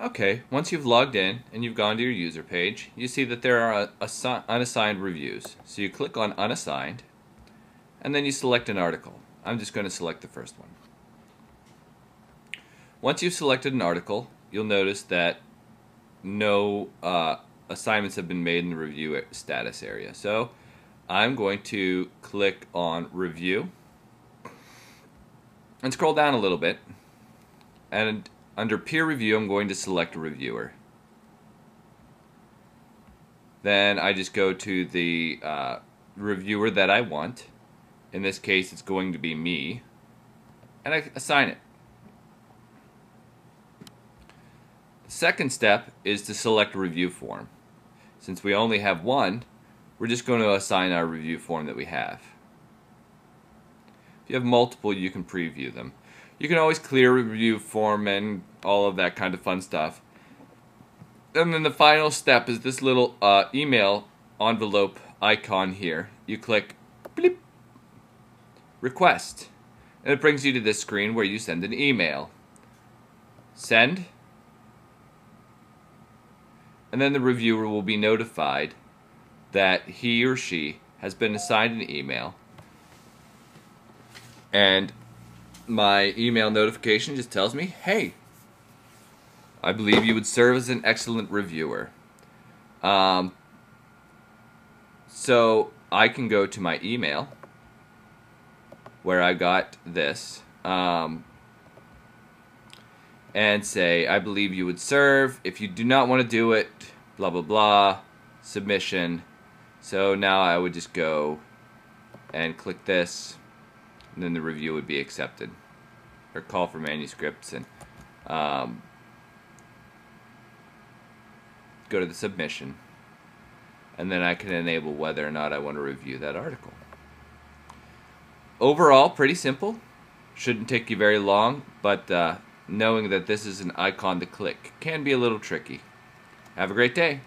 Okay, once you've logged in and you've gone to your user page, you see that there are assi- unassigned reviews. So you click on unassigned and then you select an article. I'm just going to select the first one. Once you've selected an article, you'll notice that no uh, assignments have been made in the review status area. So I'm going to click on review and scroll down a little bit and under peer review, I'm going to select a reviewer. Then I just go to the uh, reviewer that I want. In this case, it's going to be me. And I assign it. The second step is to select a review form. Since we only have one, we're just going to assign our review form that we have. If you have multiple, you can preview them. You can always clear a review form and all of that kind of fun stuff. And then the final step is this little uh, email envelope icon here. You click bleep, request, and it brings you to this screen where you send an email. Send, and then the reviewer will be notified that he or she has been assigned an email and my email notification just tells me, hey, I believe you would serve as an excellent reviewer. Um, so I can go to my email where I got this um, and say, I believe you would serve. If you do not want to do it, blah, blah, blah, submission. So now I would just go and click this and then the review would be accepted or call for manuscripts and um, go to the submission and then I can enable whether or not I want to review that article. Overall, pretty simple. Shouldn't take you very long, but uh, knowing that this is an icon to click can be a little tricky. Have a great day.